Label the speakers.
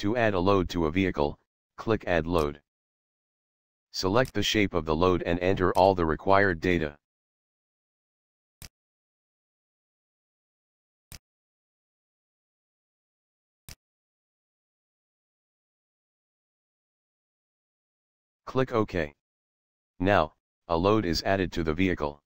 Speaker 1: To add a load to a vehicle, click Add Load. Select the shape of the load and enter all the required data. Click OK. Now, a load is added to the vehicle.